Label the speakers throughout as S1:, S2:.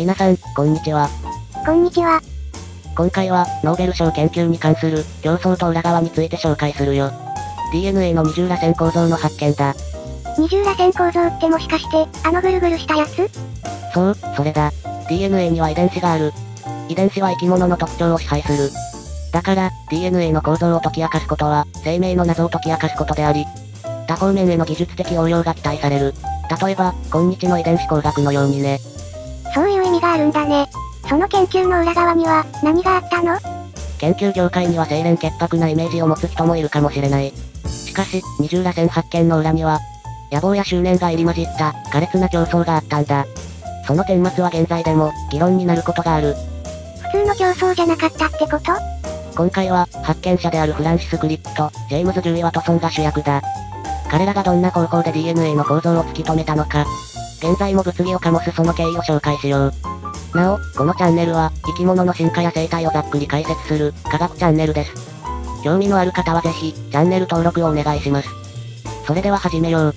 S1: 皆さん、こんにちは。
S2: こんにちは。
S1: 今回は、ノーベル賞研究に関する、競争と裏側について紹介するよ。DNA の二重螺旋構造の発見だ。
S2: 二重螺旋構造ってもしかして、あのぐるぐるしたやつ？
S1: そう、それだ。DNA には遺伝子がある。遺伝子は生き物の特徴を支配する。だから、DNA の構造を解き明かすことは、生命の謎を解き明かすことであり、多方面への技術的応用が期待される。例えば、今日の遺伝子工学のようにね。
S2: があるんだね。その研究の裏側には、何があったの？
S1: 研究業界には清廉潔白なイメージを持つ人もいるかもしれない。しかし、二重螺旋発見の裏には、野望や執念が入り混じった、苛烈な競争があったんだ。その顛末は現在でも、議論になることがある。
S2: 普通の競争じゃなかったってこと？
S1: 今回は、発見者であるフランシス・クリップと、ジェームズ・ジュイ・ワトソンが主役だ。彼らがどんな方法で DNA の構造を突き止めたのか、現在も物議を醸すその経緯を紹介しよう。なお、このチャンネルは、生き物の進化や生態をざっくり解説する、科学チャンネルです。興味のある方はぜひ、チャンネル登録をお願いします。それでは始めよう。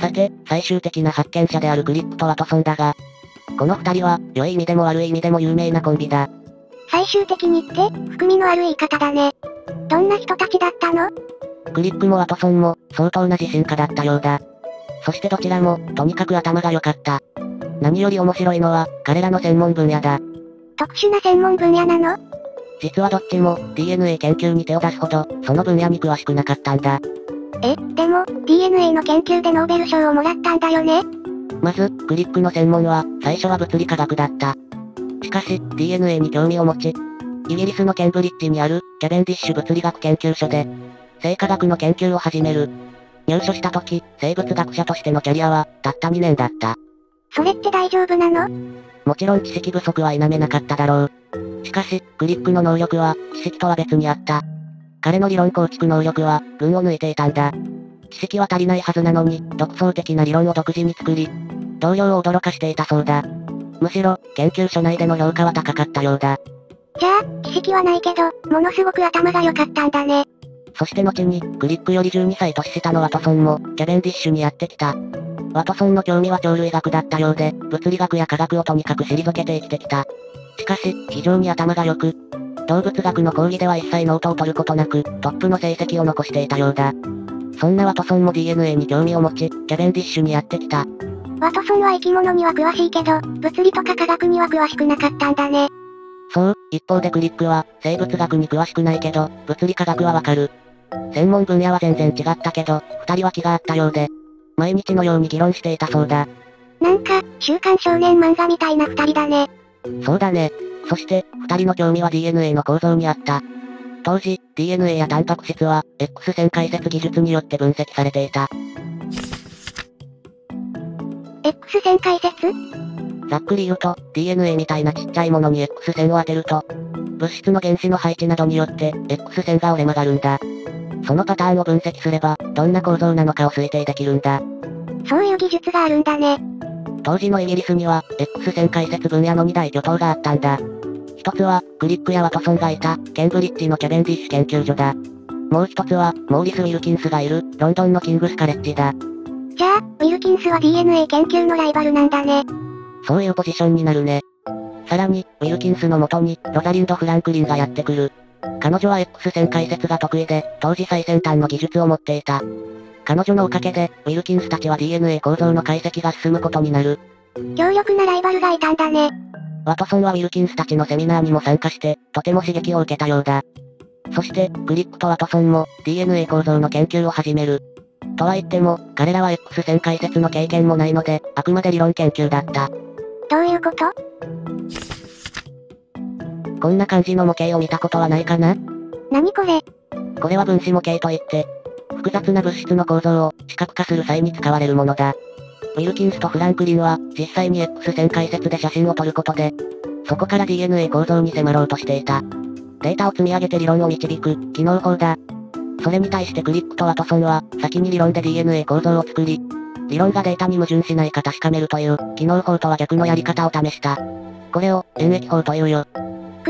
S1: さて、最終的な発見者であるグリップとワトソンだが、この二人は、良い意味でも悪い意味でも有名なコンビだ。
S2: 最終的にって、含みのある言い方だね。どんな人たちだったの？
S1: クリップもワトソンも、相当な自信家だったようだ。そしてどちらも、とにかく頭が良かった。何より面白いのは、彼らの専門分野だ。
S2: 特殊な専門分野なの？
S1: 実はどっちも、DNA 研究に手を出すほど、その分野に詳しくなかったんだ。
S2: え、でも、DNA の研究でノーベル賞をもらったんだよね？
S1: まず、クリックの専門は、最初は物理科学だった。しかし、DNA に興味を持ち、イギリスのケンブリッジにある、キャベンディッシュ物理学研究所で、生化学の研究を始める。入所した時、生物学者としてのキャリアは、たった2年だった。
S2: それって大丈夫なの？
S1: もちろん知識不足は否めなかっただろう。しかし、クリックの能力は、知識とは別にあった。彼の理論構築能力は、群を抜いていたんだ。知識は足りないはずなのに、独創的な理論を独自に作り、同僚を驚かしていたそうだ。むしろ、研究所内での評価は高かったようだ。
S2: じゃあ、知識はないけど、ものすごく頭が良かったんだね。
S1: そして後に、クリックより12歳年下のワトソンも、キャベンディッシュにやってきた。ワトソンの興味は鳥類学だったようで、物理学や化学をとにかく退けて生きてきた。しかし、非常に頭が良く、動物学の講義では一切ノートを取ることなく、トップの成績を残していたようだ。そんなワトソンも DNA に興味を持ち、キャベンディッシュにやってきた。
S2: ワトソンは生き物には詳しいけど、物理とか科学には詳しくなかったんだね。
S1: そう、一方でクリックは、生物学に詳しくないけど、物理科学はわかる。専門分野は全然違ったけど、二人は気があったようで、毎日のように議論していたそうだ。
S2: なんか、週刊少年漫画みたいな二人だね。
S1: そうだね。そして、二人の興味は DNA の構造にあった。当時、DNA やタンパク質は、X 線解析技術によって分析されていた。
S2: X 線解析
S1: ざっくり言うと、DNA みたいなちっちゃいものに X 線を当てると、物質の原子の配置などによって、X 線が折れ曲がるんだ。そのパターンを分析すれば、どんな構造なのかを推定できるんだ。
S2: そういう技術があるんだね。
S1: 当時のイギリスには、X 線解説分野の2大巨頭があったんだ。一つは、クリックやワトソンがいた、ケンブリッジのキャベンディッシュ研究所だ。もう一つは、モーリス・ウィルキンスがいる、ロンドンのキングスカレッジだ。
S2: じゃあ、ウィルキンスは DNA 研究のライバルなんだね。
S1: そういうポジションになるね。さらに、ウィルキンスの元に、ロザリンド・フランクリンがやってくる。彼女は X 線解説が得意で、当時最先端の技術を持っていた。彼女のおかげで、ウィルキンスたちは DNA 構造の解析が進むことになる。
S2: 強力なライバルがいたんだね。
S1: ワトソンはウィルキンスたちのセミナーにも参加して、とても刺激を受けたようだ。そして、グリックとワトソンも、DNA 構造の研究を始める。とは言っても、彼らは X 線解説の経験もないので、あくまで理論研究だった。
S2: どういうこと？
S1: こんな感じの模型を見たことはないかな？
S2: 何これ？
S1: これは分子模型といって、複雑な物質の構造を視覚化する際に使われるものだ。ウィルキンスとフランクリンは、実際に X 線解説で写真を撮ることで、そこから DNA 構造に迫ろうとしていた。データを積み上げて理論を導く、機能法だ。それに対してクリックとワトソンは、先に理論で DNA 構造を作り、理論がデータに矛盾しないか確かめるという、機能法とは逆のやり方を試した。これを、演疫法というよ。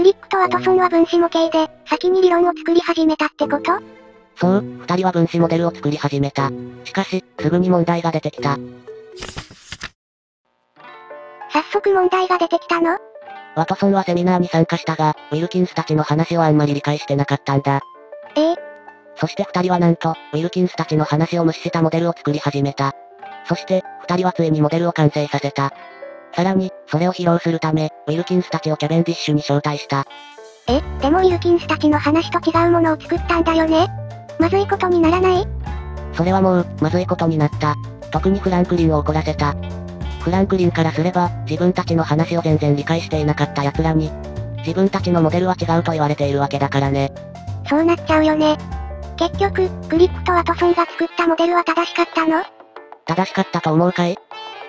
S2: クリックとワトソンは分子模型で、先に理論を作り始めたってこと？
S1: そう、二人は分子モデルを作り始めた。しかし、すぐに問題が出てきた。
S2: 早速問題が出てきたの？
S1: ワトソンはセミナーに参加したが、ウィルキンスたちの話をあんまり理解してなかったんだ。
S2: ええ？
S1: そして二人はなんと、ウィルキンスたちの話を無視したモデルを作り始めた。そして、二人はついにモデルを完成させた。さらに、それを披露するため、ウィルキンスたちをキャベンディッシュに招待した。
S2: え、でもウィルキンスたちの話と違うものを作ったんだよね？まずいことにならない？
S1: それはもう、まずいことになった。特にフランクリンを怒らせた。フランクリンからすれば、自分たちの話を全然理解していなかった奴らに、自分たちのモデルは違うと言われているわけだからね。
S2: そうなっちゃうよね。結局、グリップとワトソンが作ったモデルは正しかったの？
S1: 正しかったと思うかい？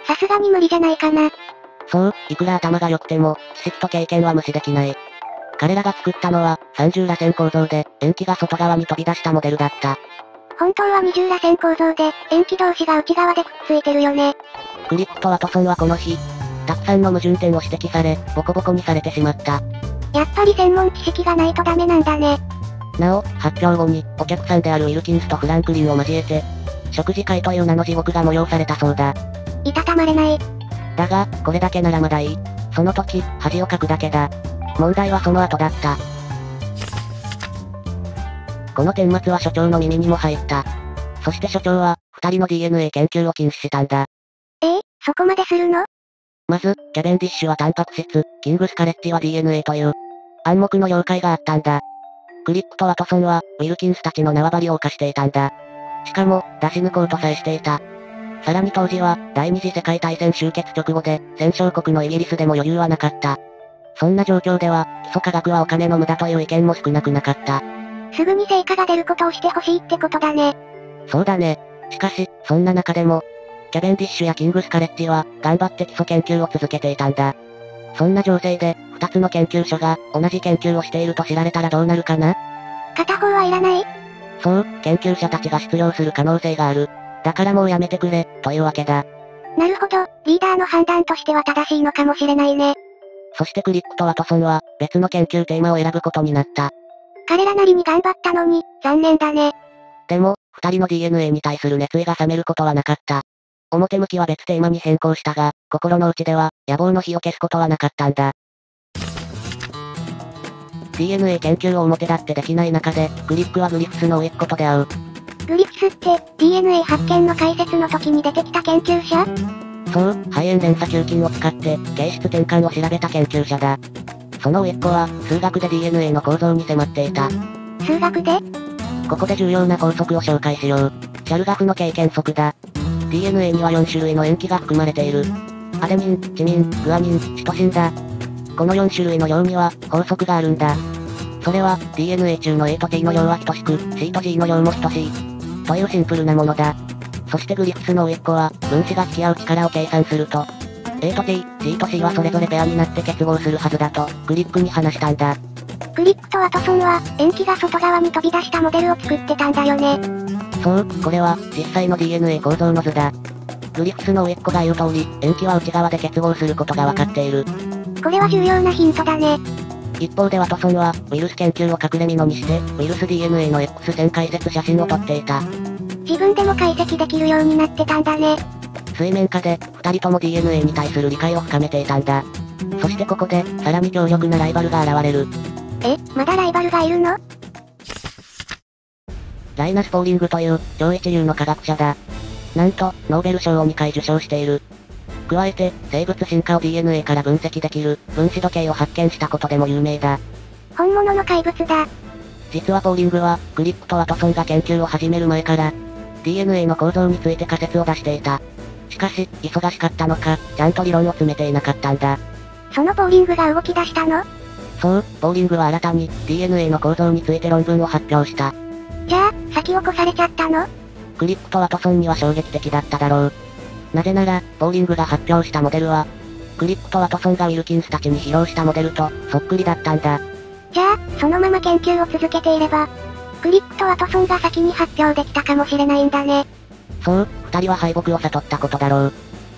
S2: さすがに無理じゃないかな。
S1: そう、いくら頭が良くても、知識と経験は無視できない。彼らが作ったのは、30螺旋構造で、塩基が外側に飛び出したモデルだった。
S2: 本当は二重螺旋構造で、塩基同士が内側でくっついてるよね。
S1: クリップとワトソンはこの日、たくさんの矛盾点を指摘され、ボコボコにされてしまった。
S2: やっぱり専門知識がないとダメなんだね。
S1: なお、発表後に、お客さんであるウィルキンスとフランクリンを交えて、食事会という名の地獄が催されたそうだ。
S2: いたたまれない。
S1: だが、これだけならまだいい。その時、恥をかくだけだ。問題はその後だった。この顛末は所長の耳にも入った。そして所長は、二人の DNA 研究を禁止したんだ。
S2: え？えそこまでするの？
S1: まず、キャベンディッシュはタンパク質、キングスカレッジは DNA という、暗黙の了解があったんだ。クリップとワトソンは、ウィルキンスたちの縄張りを犯していたんだ。しかも、出し抜こうとさえしていた。さらに当時は、第二次世界大戦終結直後で、戦勝国のイギリスでも余裕はなかった。そんな状況では、基礎科学はお金の無駄という意見も少なくなかった。
S2: すぐに成果が出ることをしてほしいってことだね。
S1: そうだね。しかし、そんな中でも、キャベンディッシュやキングスカレッジは、頑張って基礎研究を続けていたんだ。そんな情勢で、二つの研究所が、同じ研究をしていると知られたらどうなるかな？
S2: 片方はいらない
S1: そう、研究者たちが失業する可能性がある。だからもうやめてくれ、というわけだ。
S2: なるほど、リーダーの判断としては正しいのかもしれないね。
S1: そしてクリックとワトソンは、別の研究テーマを選ぶことになった。
S2: 彼らなりに頑張ったのに、残念だね。
S1: でも、二人の DNA に対する熱意が冷めることはなかった。表向きは別テーマに変更したが、心の内では、野望の火を消すことはなかったんだ。DNA 研究を表立ってできない中で、グリックはグリフスの甥っ子と出会う。
S2: グリフスって、DNA 発見の解説の時に出てきた研究者？
S1: そう、肺炎連鎖球菌を使って、形質転換を調べた研究者だ。その甥っ子は、数学で DNA の構造に迫っていた。
S2: 数学で？
S1: ここで重要な法則を紹介しよう。シャルガフの経験則だ。DNA には4種類の塩基が含まれている。アデニン、チミン、グアニン、シトシンだ。この4種類の量には、法則があるんだ。それは、DNA 中の A と T の量は等しく、C と G の量も等しい。というシンプルなものだ。そしてグリフスの甥っ子は、分子が引き合う力を計算すると、A と T、G と C はそれぞれペアになって結合するはずだと、グリックに話したんだ。
S2: グリックとワトソンは、塩基が外側に飛び出したモデルを作ってたんだよね。
S1: そう、これは、実際の DNA 構造の図だ。グリフスの甥っ子が言う通り、塩基は内側で結合することがわかっている。
S2: これは重要なヒントだね。
S1: 一方でワトソンは、ウイルス研究を隠れ蓑にして、ウイルス DNA の X 線解説写真を撮っていた。
S2: 自分でも解析できるようになってたんだね。
S1: 水面下で、二人とも DNA に対する理解を深めていたんだ。そしてここで、さらに強力なライバルが現れる。
S2: え、まだライバルがいるの？
S1: ライナス・ポーリングという、超一流の科学者だ。なんと、ノーベル賞を2回受賞している。加えて、生物進化を DNA から分析できる、分子時計を発見したことでも有名だ。
S2: 本物の怪物だ。
S1: 実はポーリングは、クリップとワトソンが研究を始める前から、DNA の構造について仮説を出していた。しかし、忙しかったのか、ちゃんと理論を詰めていなかったんだ。
S2: そのボーリングが動き出したの？
S1: そう、ポーリングは新たに、DNA の構造について論文を発表した。
S2: じゃあ、先を越されちゃったの？
S1: クリップとワトソンには衝撃的だっただろう。なぜなら、ポーリングが発表したモデルは、クリップとワトソンがウィルキンスたちに披露したモデルと、そっくりだったんだ。
S2: じゃあ、そのまま研究を続けていれば、クリップとワトソンが先に発表できたかもしれないんだね。
S1: そう、二人は敗北を悟ったことだろう。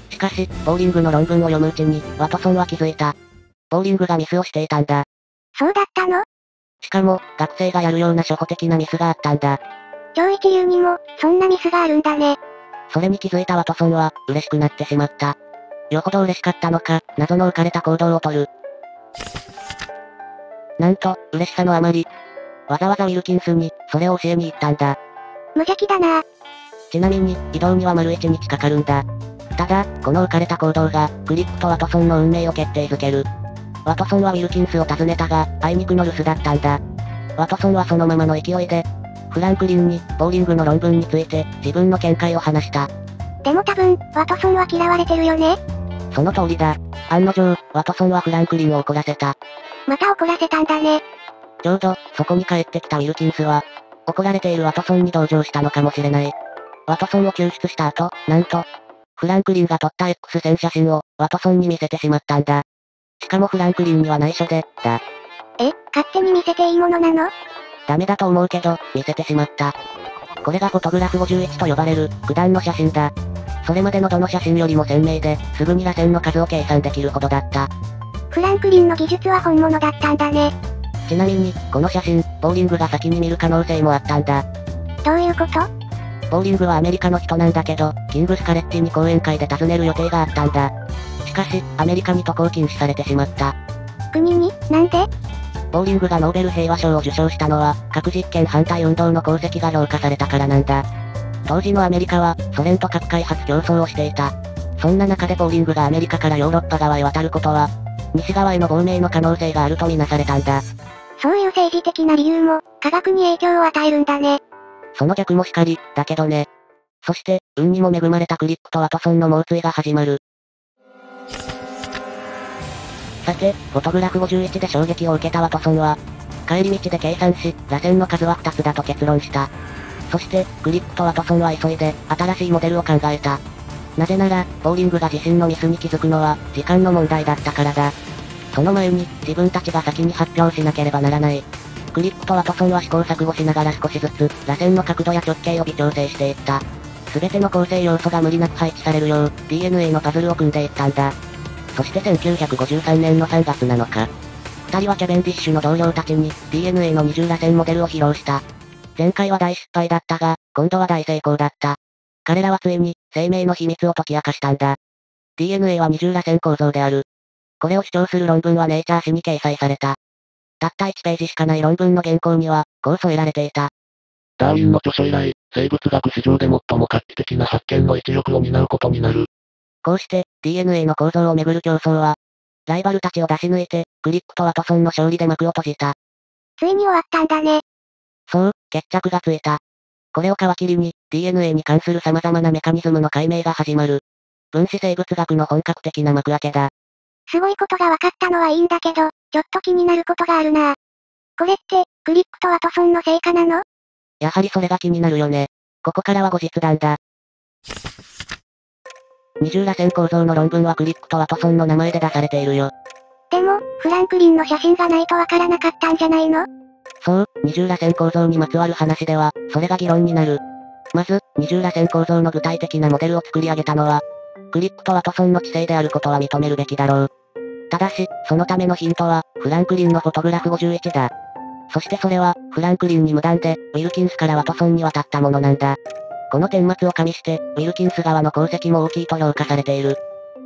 S1: しかし、ポーリングの論文を読むうちに、ワトソンは気づいた。ポーリングがミスをしていたんだ。
S2: そうだったの？
S1: しかも、学生がやるような初歩的なミスがあったんだ。
S2: 超一流にも、そんなミスがあるんだね。
S1: それに気づいたワトソンは、嬉しくなってしまった。よほど嬉しかったのか、謎の浮かれた行動をとる。なんと、嬉しさのあまり、わざわざウィルキンスに、それを教えに行ったんだ。
S2: 無邪気だな
S1: ちなみに、移動には丸1日かかるんだ。ただ、この浮かれた行動が、クリップとワトソンの運命を決定づける。ワトソンはウィルキンスを訪ねたが、あいにくの留守だったんだ。ワトソンはそのままの勢いで、フランクリンに、ボーリングの論文について、自分の見解を話した。
S2: でも多分、ワトソンは嫌われてるよね
S1: その通りだ。案の定、ワトソンはフランクリンを怒らせた。
S2: また怒らせたんだね。
S1: ちょうど、そこに帰ってきたウィルキンスは、怒られているワトソンに同情したのかもしれない。ワトソンを救出した後、なんと、フランクリンが撮った X 線写真を、ワトソンに見せてしまったんだ。しかもフランクリンには内緒で、だ。
S2: え、勝手に見せていいものなの？
S1: ダメだと思うけど、見せてしまった。これがフォトグラフ51と呼ばれる、九段の写真だ。それまでのどの写真よりも鮮明で、すぐに螺旋の数を計算できるほどだった。
S2: フランクリンの技術は本物だったんだね。
S1: ちなみに、この写真、ボーリングが先に見る可能性もあったんだ。
S2: どういうこと？
S1: ボーリングはアメリカの人なんだけど、キングスカレッジに講演会で訪ねる予定があったんだ。しかし、アメリカに渡航禁止されてしまった。
S2: 国に？なんで
S1: ボーリングがノーベル平和賞を受賞したのは、核実験反対運動の功績が評価されたからなんだ。当時のアメリカは、ソ連と核開発競争をしていた。そんな中でボーリングがアメリカからヨーロッパ側へ渡ることは、西側への亡命の可能性があるとみなされたんだ。
S2: そういう政治的な理由も、科学に影響を与えるんだね。
S1: その逆もしかり、だけどね。そして、運にも恵まれたクリップとワトソンの猛追が始まる。さて、フォトグラフ51で衝撃を受けたワトソンは、帰り道で計算し、螺旋の数は2つだと結論した。そして、グリップとワトソンは急いで、新しいモデルを考えた。なぜなら、ボーリングが自身のミスに気づくのは、時間の問題だったからだ。その前に、自分たちが先に発表しなければならない。クリップとワトソンは試行錯誤しながら少しずつ、螺旋の角度や直径を微調整していった。すべての構成要素が無理なく配置されるよう、DNA のパズルを組んでいったんだ。そして1953年の3月7日。二人はキャベンディッシュの同僚たちに、DNA の二重螺旋モデルを披露した。前回は大失敗だったが、今度は大成功だった。彼らはついに、生命の秘密を解き明かしたんだ。DNA は二重螺旋構造である。これを主張する論文はネイチャー誌に掲載された。たった1ページしかない論文の原稿には、こう添えられていた。
S3: ダーウィンの著書以来、生物学史上で最も画期的な発見の一翼を担うことになる。
S1: こうして、DNA の構造をめぐる競争は、ライバルたちを出し抜いて、グリップとワトソンの勝利で幕を閉じた。
S2: ついに終わったん。だね。
S1: そう、決着がついた。これを皮切りに、DNA に関する様々なメカニズムの解明が始まる。分子生物学の本格的な幕開けだ。
S2: すごいことが分かったのはいいんだけど、ちょっと気になることがあるな。これって、グリップとワトソンの成果なの？
S1: やはりそれが気になるよね。ここからは後日談だ。二重螺旋構造の論文はクリップとワトソンの名前で出されているよ。
S2: でも、フランクリンの写真がないとわからなかったんじゃないの？
S1: そう、二重螺旋構造にまつわる話では、それが議論になる。まず、二重螺旋構造の具体的なモデルを作り上げたのは、クリップとワトソンの知性であることは認めるべきだろう。ただし、そのためのヒントは、フランクリンのフォトグラフ51だ。そしてそれは、フランクリンに無断で、ウィルキンスからワトソンに渡ったものなんだ。この顛末を加味して、ウィルキンス側の功績も大きいと評価されている。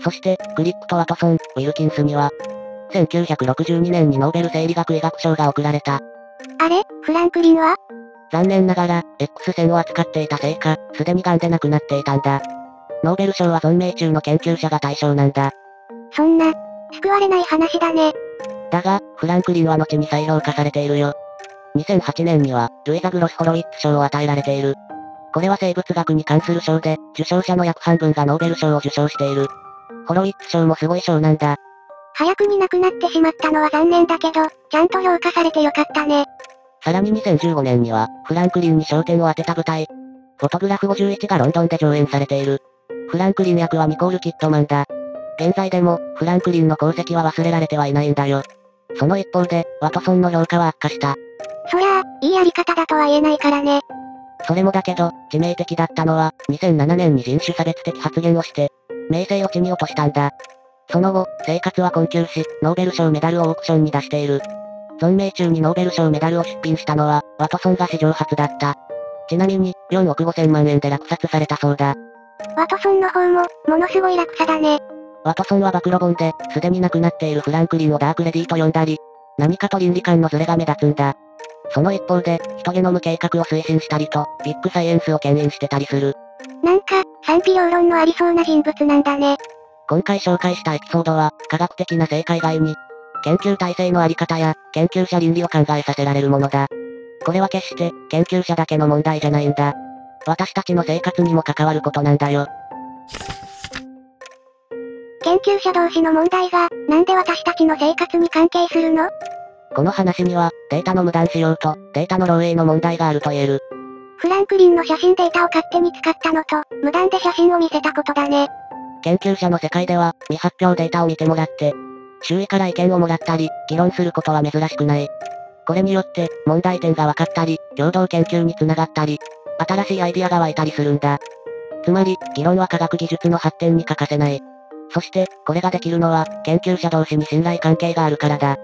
S1: そして、クリップとワトソン、ウィルキンスには、1962年にノーベル生理学医学賞が贈られた。
S2: あれ？フランクリンは？
S1: 残念ながら、X 線を扱っていたせいか、すでに癌で亡くなっていたんだ。ノーベル賞は存命中の研究者が対象なんだ。
S2: そんな、救われない話だね。
S1: だが、フランクリンは後に再評価されているよ。2008年には、ルイザ・グロス・ホロウィッツ賞を与えられている。これは生物学に関する賞で、受賞者の約半分がノーベル賞を受賞している。ホロウィッツ賞もすごい賞なんだ。
S2: 早くに亡くなってしまったのは残念だけど、ちゃんと評価されてよかったね。
S1: さらに2015年には、フランクリンに焦点を当てた舞台、フォトグラフ51がロンドンで上演されている。フランクリン役はニコール・キットマンだ。現在でも、フランクリンの功績は忘れられてはいないんだよ。その一方で、ワトソンの評価は悪化した。
S2: そりゃあ、いいやり方だとは言えないからね。
S1: それもだけど、致命的だったのは、2007年に人種差別的発言をして、名声を地に落としたんだ。その後、生活は困窮し、ノーベル賞メダルをオークションに出している。存命中にノーベル賞メダルを出品したのは、ワトソンが史上初だった。ちなみに、4億5千万円で落札されたそうだ。
S2: ワトソンの方も、ものすごい落差だね。
S1: ワトソンは暴露本で、すでに亡くなっているフランクリンをダークレディと呼んだり、何かと倫理観のズレが目立つんだ。その一方で、ヒトゲノム計画を推進したりと、ビッグサイエンスを牽引してたりする。
S2: なんか、賛否両論のありそうな人物なんだね。
S1: 今回紹介したエピソードは、科学的な正解外に、研究体制のあり方や、研究者倫理を考えさせられるものだ。これは決して、研究者だけの問題じゃないんだ。私たちの生活にも関わることなんだよ。
S2: 研究者同士の問題が、なんで私たちの生活に関係するの？
S1: この話には、データの無断使用と、データの漏洩の問題があると言える。
S2: フランクリンの写真データを勝手に使ったのと、無断で写真を見せたことだね。
S1: 研究者の世界では、未発表データを見てもらって、周囲から意見をもらったり、議論することは珍しくない。これによって、問題点が分かったり、共同研究につながったり、新しいアイディアが湧いたりするんだ。つまり、議論は科学技術の発展に欠かせない。そして、これができるのは、研究者同士に信頼関係があるからだ。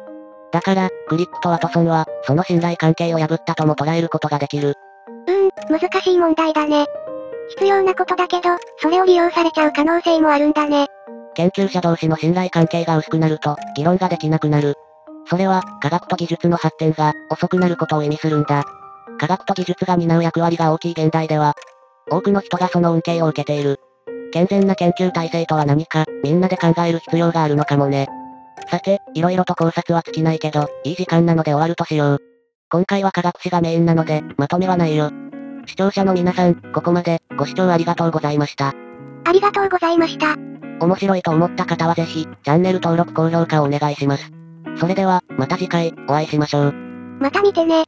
S1: だから、クリップとワトソンは、その信頼関係を破ったとも捉えることができる。
S2: うーん、難しい問題だね。必要なことだけど、それを利用されちゃう可能性もあるんだね。
S1: 研究者同士の信頼関係が薄くなると、議論ができなくなる。それは、科学と技術の発展が、遅くなることを意味するんだ。科学と技術が担う役割が大きい現代では、多くの人がその恩恵を受けている。健全な研究体制とは何か、みんなで考える必要があるのかもね。さて、色々と考察は尽きないけど、いい時間なので終わるとしよう。今回は科学史がメインなので、まとめはないよ。視聴者の皆さん、ここまで、ご視聴ありがとうございました。
S2: ありがとうございました。
S1: 面白いと思った方はぜひ、チャンネル登録高評価をお願いします。それでは、また次回、お会いしましょう。
S2: また見てね。